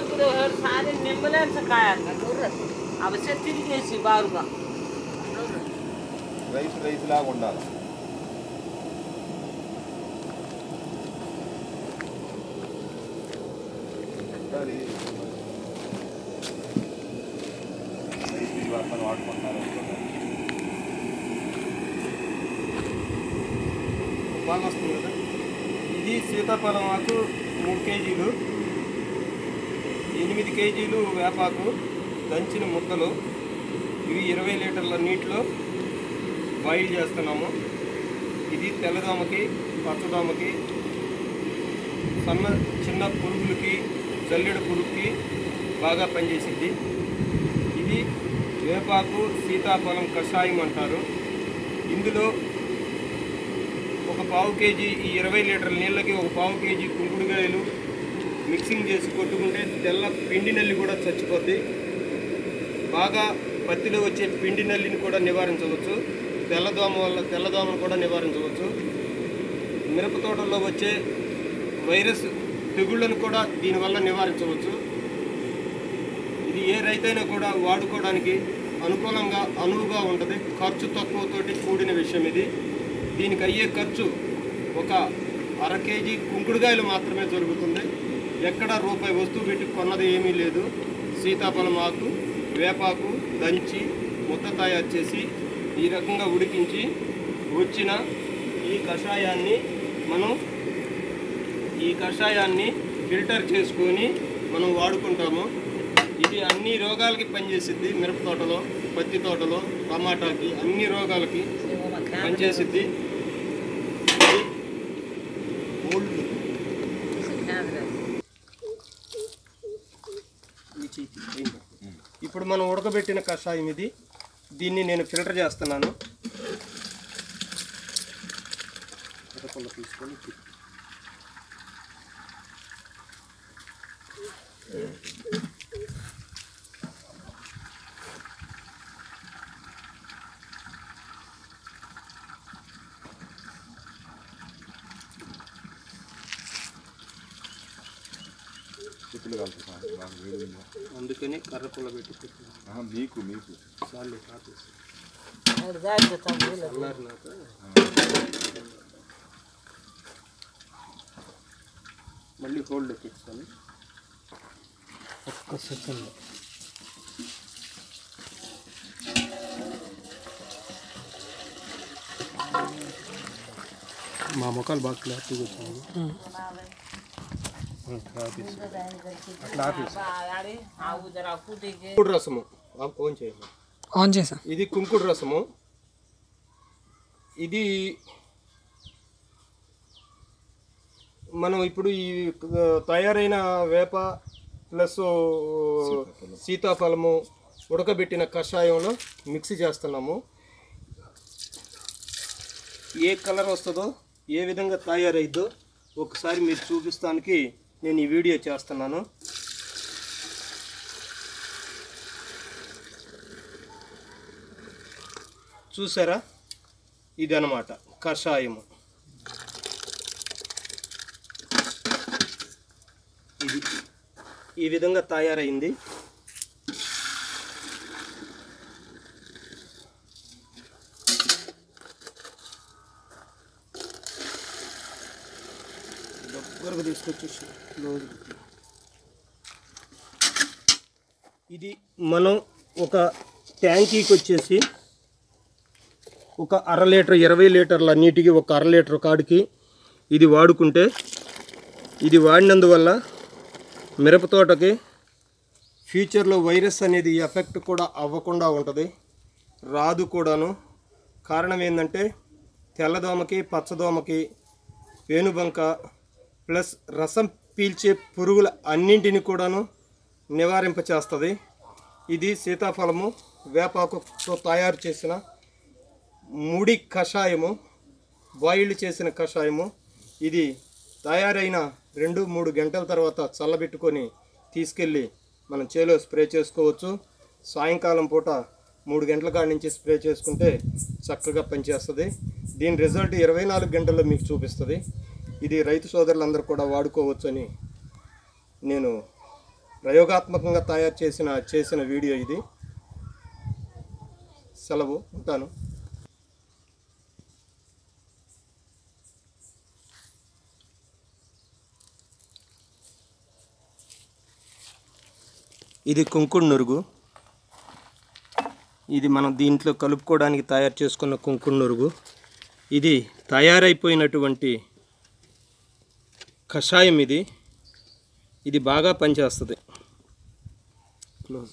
కురో సారి నిమ్మలేని కాయాక అవసరం తిరిగేసి బారుగా rice rice లాగా ఉండాలి వాడుకుంటున్నారు బాగా వస్తుంది కదా ఇది సీతాఫలం ఆకు మూడు కేజీలు ఎనిమిది కేజీలు వేపాకు దంచిన ముద్దలు. ఇవి ఇరవై లీటర్ల నీటిలో బాయిల్ చేస్తున్నాము. ఇది తెల్లదోమకి పచ్చదోమకి సన్న చిన్న పురుగులకి జల్లెడ పురుగుకి బాగా పనిచేసింది. ఇది వేపాకు సీతాఫలం కషాయం అంటారు. ఇందులో ఒక పావు కేజీ ఈ ఇరవై లీటర్ల నీళ్ళకి ఒక పావు కేజీ కుంకుడుకాయలు మిక్సింగ్ చేసి కొట్టుకుంటే తెల్ల పిండి నల్లి కూడా చచ్చిపోద్ది. బాగా పత్తిలో వచ్చే పిండి నల్లిని కూడా నివారించవచ్చు. తెల్లదోమ వల్ల తెల్లదోమను కూడా నివారించవచ్చు. మిరప తోటల్లో వచ్చే వైరస్ తెగుళ్ళను కూడా దీనివల్ల నివారించవచ్చు. ఇది ఏ రైతైనా కూడా వాడుకోవడానికి అనుకూలంగా అనువుగా ఉంటుంది. ఖర్చు తక్కువతోటి కూడిన విషయం ఇది. దీనికి అయ్యే ఖర్చు ఒక అర కేజీ కుంకుడుకాయలు మాత్రమే జరుగుతుంది. ఎక్కడ రూపాయి వస్తువు పెట్టి కొన్నది ఏమీ లేదు. సీతాఫలం ఆకు వేపాకు దంచి ముత్త తయారు చేసి ఈ రకంగా ఉడికించి వచ్చిన ఈ కషాయాన్ని మనం ఈ కషాయాన్ని ఫిల్టర్ చేసుకొని మనం వాడుకుంటాము. ఇది అన్ని రోగాలకి పనిచేసిద్ది. మిరప తోటలో పత్తి తోటలో టమాటాకి అన్ని రోగాలకి పనిచేసిద్ది. ఓల్డ్ ఈ ఇప్పుడు మనం ఉడకబెట్టిన కషాయం ఇది. దీన్ని నేను ఫిల్టర్ చేస్తున్నాను. తీసుకొని తిప్పి. రావాలి సార్ నాకు వేడి అందుకని కర్ర కుల పెట్టి మీకు మీకు చాలు మళ్ళీ హోల్డ్ ఎక్కిస్తాను ఒక్క సెకండ్ మా మొక్కలు బాగా క్లారిటీగా వచ్చింది కుంకుడు రసము. ఆ ఫోన్ చేయండి ఆన్ చేసా. ఇది కుంకుడు రసము. ఇది మనం ఇప్పుడు ఈ తయారైన వేప ప్లస్ సీతాఫలము ఉడకబెట్టిన కషాయంలో మిక్స్ చేస్తున్నాము. ఏ కలర్ వస్తుందో ఏ విధంగా తయారైద్దో ఒకసారి మీరు చూపిస్తానికి నేను ఈ వీడియో చేస్తున్నాను. చూసారా? ఇది అనమాట కషాయము. ఇది ఈ విధంగా తయారైంది. వరకు తీసుకొచ్చేసి ఇది మనం ఒక ట్యాంకీకి వచ్చేసి ఒక అర లీటర్ ఇరవై లీటర్ల నీటికి ఒక అర లీటర్ కాడికి ఇది వాడుకుంటే ఇది వాడినందువల్ల మిరప తోటకి ఫ్యూచర్లో వైరస్ అనేది ఎఫెక్ట్ కూడా అవ్వకుండా ఉంటుంది. రాదు కూడాను. కారణం ఏంటంటే తెల్లదోమకి పచ్చదోమకి పేనుబంక ప్లస్ రసం పీల్చే పురుగుల అన్నింటిని కూడాను నివారింపచేస్తుంది. ఇది సీతాఫలము వేపాకుతో తయారు చేసిన ముడి కషాయము బాయిల్డ్ చేసిన కషాయము. ఇది తయారైన రెండు మూడు గంటల తర్వాత చల్లబెట్టుకొని తీసుకెళ్ళి మనం చేలో స్ప్రే చేసుకోవచ్చు. సాయంకాలం పూట మూడు గంటల కాడి నుంచి స్ప్రే చేసుకుంటే చక్కగా పనిచేస్తుంది. దీని రిజల్ట్ ఇరవై నాలుగు గంటల్లో మీకు చూపిస్తుంది. ఇది రైతు సోదరులందరూ కూడా వాడుకోవచ్చని నేను ప్రయోగాత్మకంగా తయారు చేసిన చేసిన వీడియో ఇది. సెలవు ఉంటాను. ఇది కుంకుడు నురుగు. ఇది మనం దీంట్లో కలుపుకోవడానికి తయారు చేసుకున్న కుంకుడు నురుగు. ఇది తయారైపోయినటువంటి కషాయం ఇది. ఇది బాగా పనిచేస్తుంది. క్లోజ్